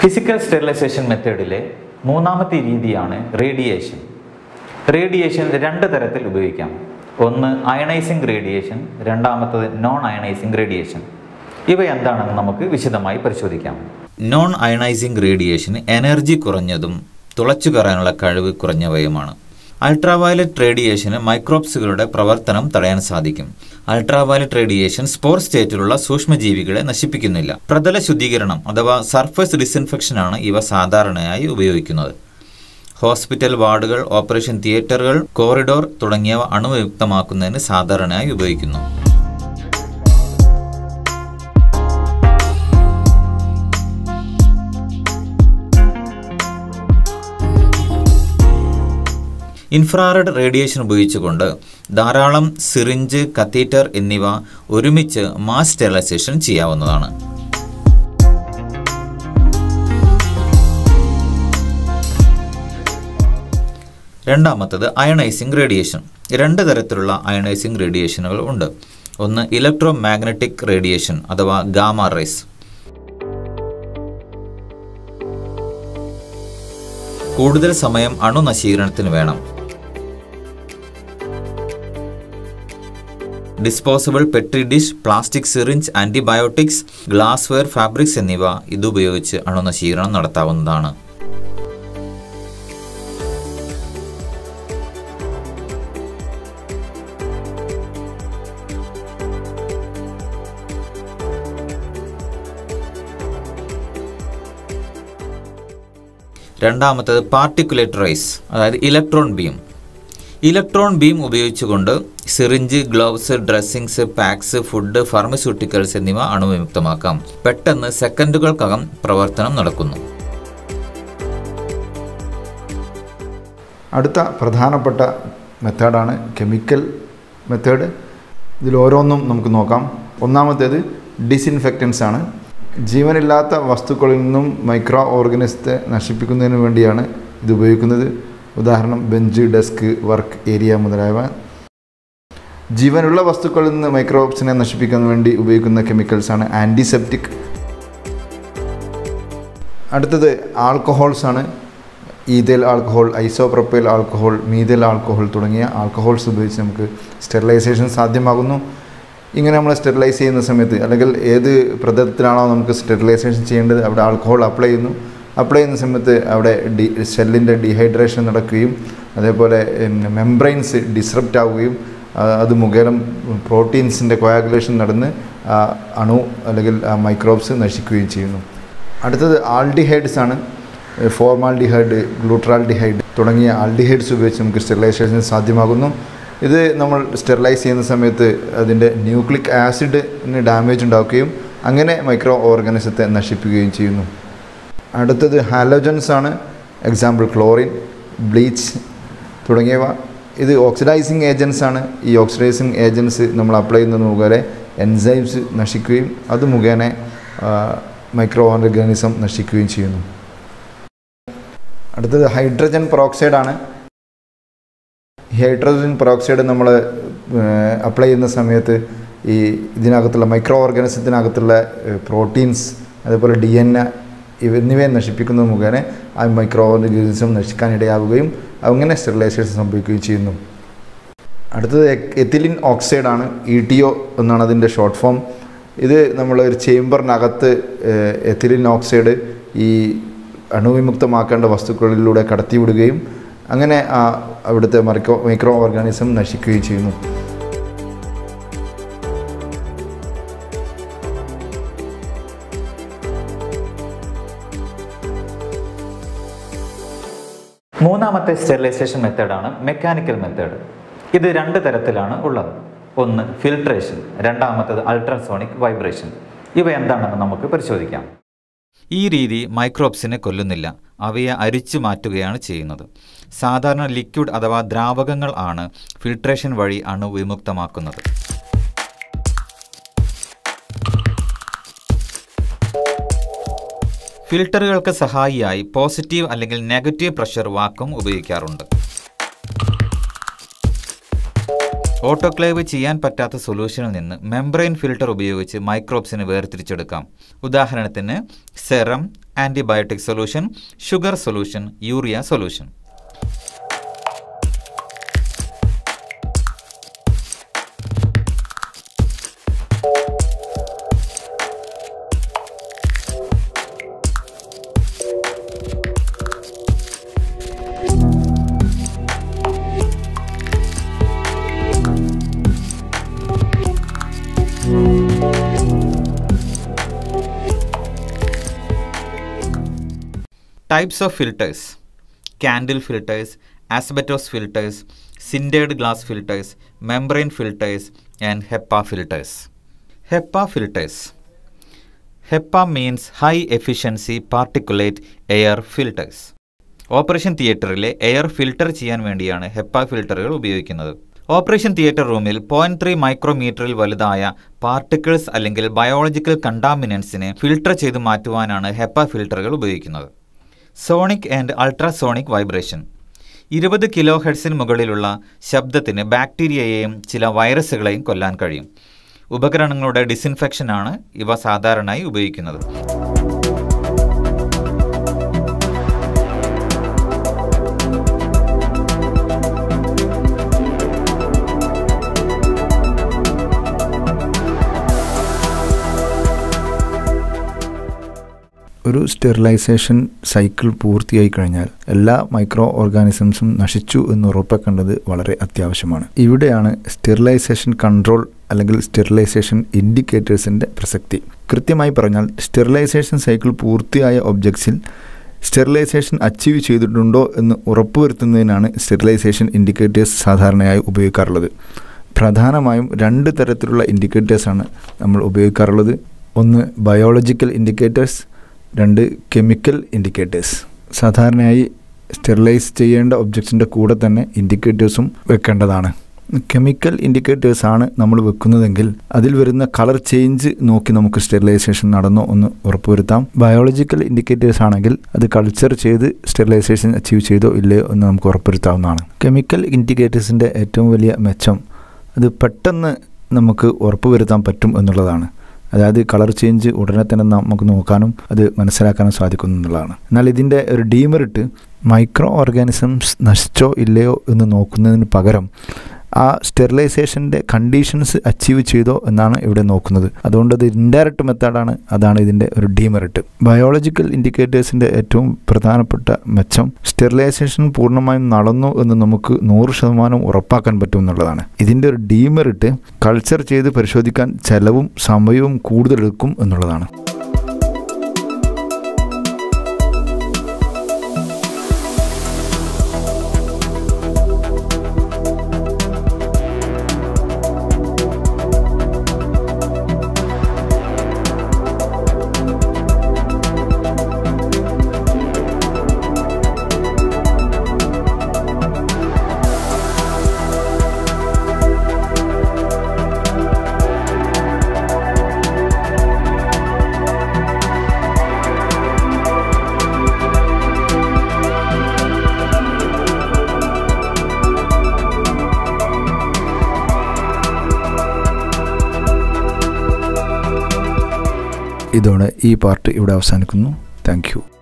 Physical sterilisation മെത്തേഡിലെ മൂന്നാമത്തെ രീതിയാണ് radiation radiation രണ്ട് തരത്തിൽ ഉപയോഗിക്കാം. ഒന്ന് അയണൈസിങ് റേഡിയേഷൻ രണ്ടാമത്തത് നോൺ അയണൈസിങ് റേഡിയേഷൻ ഇവ എന്താണെന്ന് നമുക്ക് വിശദമായി പരിശോധിക്കാം. നോൺ അയണൈസിങ് റേഡിയേഷൻ എനർജി കുറഞ്ഞതും തുളച്ചു കയറാനുള്ള കഴിവ് കുറഞ്ഞവയുമാണ്. അൾട്രാവയലറ്റ് റേഡിയേഷന് മൈക്രോബ്സുകളുടെ പ്രവർത്തനം തടയാൻ സാധിക്കും. അൾട്രാവയലറ്റ് റേഡിയേഷൻ സ്പോർ സ്റ്റേറ്റിലുള്ള സൂക്ഷ്മജീവികളെ നശിപ്പിക്കുന്നില്ല. പ്രതല ശുദ്ധീകരണം അഥവാ സർഫസ് ആണ് ഇവ സാധാരണയായി ഉപയോഗിക്കുന്നത്. ഹോസ്പിറ്റൽ വാർഡുകൾ ഓപ്പറേഷൻ തിയേറ്ററുകൾ കോറിഡോർ തുടങ്ങിയവ അണുവിയുക്തമാക്കുന്നതിന് സാധാരണയായി ഉപയോഗിക്കുന്നു. ഇൻഫ്രാറെഡ് റേഡിയേഷൻ ഉപയോഗിച്ചുകൊണ്ട് ധാരാളം സിറിഞ്ച് കത്തീറ്റർ എന്നിവ ഒരുമിച്ച് മാസ് സ്റ്റെറിലൈസേഷൻ ചെയ്യാവുന്നതാണ്. രണ്ടാമത്തത് അയണൈസിംഗ് റേഡിയേഷൻ. രണ്ട് തരത്തിലുള്ള അയണൈസിംഗ് റേഡിയേഷനുകൾ ഉണ്ട്. ഒന്ന് ഇലക്ട്രോ മാഗ്നറ്റിക് റേഡിയേഷൻ അഥവാ ഗാമ റേസ്. കൂടുതൽ സമയം അണുനശീകരണത്തിന് വേണം. Disposable petri dish plastic syringe antibiotics glassware fabrics എന്നിവ ഇതുപയോഗിച്ച് അണുനശീകരണം നടത്താവുന്നതാണ്. രണ്ടാമത്തത് പാർട്ടിക്കുലേറ്റ് റൈസ് അതായത് ഇലക്ട്രോൺ ബീം. ഇലക്ട്രോൺ ബീം ഉപയോഗിച്ചുകൊണ്ട് syringe gloves dressings packs food pharmaceuticals എന്നിവ അണുവിമുക്തമാക്കാം. പെട്ടെന്ന് സെക്കൻഡുകൾക്കകം പ്രവർത്തനം നടക്കുന്നു. അടുത്ത പ്രധാനപ്പെട്ട മെത്തേഡാണ് കെമിക്കൽ മെത്തേഡ്. ഇതിൽ ഓരോന്നും നമുക്ക് നോക്കാം. ഒന്നാമത്തേത് ഡിസിൻഫെക്റ്റൻസ് ആണ്. ജീവനില്ലാത്ത വസ്തുക്കളിൽ നിന്നും മൈക്രോ ഓർഗനിസത്തെ നശിപ്പിക്കുന്നതിന് വേണ്ടിയാണ് ഇത് ഉപയോഗിക്കുന്നത്. ഉദാഹരണം ബെഞ്ച് ഡെസ്ക് വർക്ക് ഏരിയ മുതലായവ. ജീവനുള്ള വസ്തുക്കളിൽ നിന്ന് മൈക്രോബ്സിനെ നശിപ്പിക്കാൻ വേണ്ടി ഉപയോഗിക്കുന്ന കെമിക്കൽസാണ് ആന്റിസെപ്റ്റിക്. അടുത്തത് ആൽക്കഹോൾസ് ആണ്. Ethyl alcohol isopropyl alcohol methyl alcohol തുടങ്ങിയ ആൽക്കഹോൾസ് ഉപയോഗിച്ച് നമുക്ക് സ്റ്റെറിലൈസേഷൻ സാധ്യമാകുന്നു. ഇങ്ങനെ നമ്മൾ സ്റ്റെറിലൈസ് ചെയ്യുന്ന സമയത്ത് അല്ലെങ്കിൽ ഏത് പ്രതലത്തിലാണോ നമുക്ക് സ്റ്റെറിലൈസേഷൻ ചെയ്യേണ്ടത് അവിടെ ആൽക്കഹോൾ അപ്ലൈ ചെയ്യുന്നു. അപ്ലൈ ചെയ്യുന്ന സമയത്ത് അവിടെ ഡി സെല്ലിന്റെ ഡീഹൈഡ്രേഷൻ നടക്കുകയും അതേപോലെ മെംബ്രെയിൻസ് ഡിസ്റപ്റ്റ് ആവുകയും അത് മുഖേന പ്രോട്ടീൻസിന്റെ കോയാഗുലേഷൻ നടന്ന് അണു അല്ലെങ്കിൽ മൈക്രോബ്സ് നശിക്കുകയും ചെയ്യുന്നു. അടുത്തത് ആൾഡിഹൈഡ്സ് ആണ്. ഫോർമാൽഡിഹൈഡ് ഗ്ലൂട്രാൽഡിഹൈഡ് തുടങ്ങിയ ആൾഡിഹൈഡ്സ് ഉപയോഗിച്ച് നമുക്ക് സ്റ്റെറിലൈസേഷൻ സാധ്യമാകുന്നു. ഇത് നമ്മൾ സ്റ്റെറിലൈസ് ചെയ്യുന്ന സമയത്ത് അതിന്റെ ന്യൂക്ലിക് ആസിഡിന് ഡാമേജ് ഉണ്ടാക്കുകയും അങ്ങനെ മൈക്രോ ഓർഗാനിസത്തെ നശിപ്പിക്കുകയും ചെയ്യുന്നു. അടുത്തത് ഹാലോജൻസ് ആണ് എക്സാമ്പിൾ ക്ലോറിൻ ബ്ലീച്ച് തുടങ്ങിയവ. ഇത് ഓക്സിഡൈസിങ് ഏജൻസ് ആണ്. ഈ ഓക്സിഡൈസിങ് ഏജൻസ് നമ്മൾ അപ്ലൈ ചെയ്യുന്നത് മുഖേന എൻസൈംസ് നശിക്കുകയും അത് മുഖേന മൈക്രോ ഓർഗാനിസം നശിക്കുകയും ചെയ്യുന്നു. അടുത്തത് ഹൈഡ്രജൻ പെറോക്സൈഡ് ആണ്. ഈ ഹൈഡ്രജൻ പെറോക്സൈഡ് നമ്മൾ അപ്ലൈ ചെയ്യുന്ന സമയത്ത് ഈ ഇതിനകത്തുള്ള മൈക്രോ ഓർഗാനിസത്തിനകത്തുള്ള പ്രോട്ടീൻസ് അതുപോലെ ഡി എൻ എ എന്നിവയെ നശിപ്പിക്കുന്നത് മുഖേന ആ മൈക്രോ ഓർഗാനിസം നശിക്കാൻ ഇടയാവുകയും അങ്ങനെ സ്റ്റെറിലൈസേഷൻ സംഭവിക്കുകയും ചെയ്യുന്നു. അടുത്തത് എത്തിലിൻ ഓക്സൈഡാണ് ഇ ടി ഒ എന്നാണ് അതിന്റെ ഷോർട്ട് ഫോം ഇത് നമ്മൾ ഒരു ചേംബറിനകത്ത് എത്തിലിൻ ഓക്സൈഡ് ഈ അണുവിമുക്തമാക്കേണ്ട വസ്തുക്കളിലൂടെ കടത്തിവിടുകയും അങ്ങനെ ആ അവിടുത്തെ മൈക്രോ മൈക്രോ ഓർഗാനിസം നശിക്കുകയും ചെയ്യുന്നു. മൂന്നാമത്തെ സ്റ്റെറിലൈസേഷൻ മെത്തേഡാണ് മെക്കാനിക്കൽ മെത്തേഡ്. ഇത് രണ്ട് തരത്തിലാണ് ഉള്ളത്. ഒന്ന് ഫിൽട്രേഷൻ രണ്ടാമത്തത് അൾട്രാസോണിക് വൈബ്രേഷൻ. ഇവ എന്താണെന്ന് നമുക്ക് പരിശോധിക്കാം. ഈ രീതി മൈക്രോബ്സിനെ കൊല്ലുന്നില്ല. അവയെ അരിച്ചു മാറ്റുകയാണ് ചെയ്യുന്നത്. സാധാരണ ലിക്വിഡ് അഥവാ ദ്രാവകങ്ങൾ ആണ് ഫിൽട്രേഷൻ വഴി അണു ഫിൽട്ടറുകൾക്ക് സഹായിയായി പോസിറ്റീവ് അല്ലെങ്കിൽ നെഗറ്റീവ് പ്രഷർ വാക്കും ഉപയോഗിക്കാറുണ്ട്. ഓട്ടോക്ലേവ് ചെയ്യാൻ പറ്റാത്ത സൊല്യൂഷനിൽ നിന്ന് മെംബ്രെയിൻ ഫിൽട്ടർ ഉപയോഗിച്ച് മൈക്രോബ്സിനെ വേർതിരിച്ചെടുക്കാം. ഉദാഹരണത്തിന് serum antibiotic solution sugar solution urea solution. Types of filters candle filters, asbestos filters, sintered glass filters, membrane filters, and HEPA filters. HEPA filters. HEPA means high efficiency particulate air filters. Operation തിയേറ്ററിലെ air filter ചെയ്യാൻ വേണ്ടിയാണ് HEPA ഫിൽട്ടറുകൾ ഉപയോഗിക്കുന്നത് operation theatre റൂമിൽ point three മൈക്രോമീറ്ററിൽ വലുതായ particles അല്ലെങ്കിൽ biological കണ്ടാമിനൻസിനെ filter ചെയ്ത് മാറ്റുവാനാണ് HEPA ഫിൽട്ടറുകൾ ഉപയോഗിക്കുന്നത് സോണിക് ആൻഡ് അൾട്രാസോണിക് വൈബ്രേഷൻ. ഇരുപത് കിലോ ഹെഡ്സിന് മുകളിലുള്ള ശബ്ദത്തിന് ബാക്ടീരിയയെയും ചില വൈറസുകളെയും കൊല്ലാൻ കഴിയും. ഉപകരണങ്ങളുടെ ഡിസിൻഫെക്ഷനാണ് ഇവ സാധാരണയായി ഉപയോഗിക്കുന്നത്. ഒരു സ്റ്റെറിലൈസേഷൻ സൈക്കിൾ പൂർത്തിയായി കഴിഞ്ഞാൽ എല്ലാ മൈക്രോ ഓർഗാനിസംസും നശിച്ചു എന്ന് ഉറപ്പാക്കേണ്ടത് വളരെ അത്യാവശ്യമാണ്. ഇവിടെയാണ് സ്റ്റെറിലൈസേഷൻ കൺട്രോൾ അല്ലെങ്കിൽ സ്റ്റെറിലൈസേഷൻ ഇൻഡിക്കേറ്റേഴ്സിന്റെ പ്രസക്തി. കൃത്യമായി പറഞ്ഞാൽ സ്റ്റെറിലൈസേഷൻ സൈക്കിൾ പൂർത്തിയായ ഒബ്ജക്ട്സിൽ സ്റ്റെറിലൈസേഷൻ അച്ചീവ് ചെയ്തിട്ടുണ്ടോ എന്ന് ഉറപ്പുവരുത്തുന്നതിനാണ് സ്റ്റെറിലൈസേഷൻ ഇൻഡിക്കേറ്റേഴ്സ് സാധാരണയായി ഉപയോഗിക്കാറുള്ളത്. പ്രധാനമായും രണ്ട് തരത്തിലുള്ള ഇൻഡിക്കേറ്റേഴ്സാണ് നമ്മൾ ഉപയോഗിക്കാറുള്ളത്. ഒന്ന് ബയോളജിക്കൽ ഇൻഡിക്കേറ്റേഴ്സ് രണ്ട് കെമിക്കൽ ഇൻഡിക്കേറ്റേഴ്സ്. സാധാരണയായി സ്റ്റെറിലൈസ് ചെയ്യേണ്ട ഒബ്ജക്ട്സിന്റെ കൂടെ തന്നെ ഇൻഡിക്കേറ്റേഴ്സും വെക്കേണ്ടതാണ്. കെമിക്കൽ ഇൻഡിക്കേറ്റേഴ്സ് ആണ് നമ്മൾ വെക്കുന്നതെങ്കിൽ അതിൽ വരുന്ന കളർ ചേഞ്ച് നോക്കി നമുക്ക് സ്റ്റെറിലൈസേഷൻ നടന്നോ എന്ന് ഉറപ്പുവരുത്താം. ബയോളജിക്കൽ ഇൻഡിക്കേറ്റേഴ്സ് ആണെങ്കിൽ അത് കൾച്ചർ ചെയ്ത് സ്റ്റെറിലൈസേഷൻ അച്ചീവ് ചെയ്തോ ഇല്ലയോ എന്ന് നമുക്ക് ഉറപ്പുവരുത്താവുന്നതാണ്. കെമിക്കൽ ഇൻഡിക്കേറ്റേഴ്സിന്റെ ഏറ്റവും വലിയ മെച്ചം അത് പെട്ടെന്ന് നമുക്ക് ഉറപ്പുവരുത്താൻ പറ്റും എന്നുള്ളതാണ്. അതായത് കളർ ചേഞ്ച് ഉടനെ തന്നെ നമുക്ക് നോക്കാനും അത് മനസ്സിലാക്കാനും സാധിക്കുന്നു എന്നുള്ളതാണ്. എന്നാൽ ഇതിന്റെ ഒരു ഡീമറിട്ട് മൈക്രോ ഓർഗാനിസംസ് നശിച്ചോ ഇല്ലയോ എന്ന് നോക്കുന്നതിന് പകരം ആ സ്റ്റെറിലൈസേഷന്റെ കണ്ടീഷൻസ് അച്ചീവ് ചെയ്തോ എന്നാണ് ഇവിടെ നോക്കുന്നത്. അതുകൊണ്ട് അത് ഇൻഡയറക്റ്റ് മെത്തേഡാണ്. അതാണ് ഇതിന്റെ ഒരു ഡീമെറിറ്റ്. ബയോളജിക്കൽ ഇൻഡിക്കേറ്റേഴ്സിന്റെ ഏറ്റവും പ്രധാനപ്പെട്ട മെച്ചം സ്റ്റെറിലൈസേഷൻ പൂർണമായും നടന്നു എന്ന് നമുക്ക് നൂറ് ശതമാനം ഉറപ്പാക്കാൻ പറ്റും എന്നുള്ളതാണ്. ഇതിന്റെ ഒരു ഡീമെറിറ്റ് കൾച്ചർ ചെയ്ത് പരിശോധിക്കാൻ ചെലവും സമയവും കൂടുതലെടുക്കും എന്നുള്ളതാണ്. ഇതോടെ ഈ പാർട്ട് ഇവിടെ അവസാനിക്കുന്നു. താങ്ക്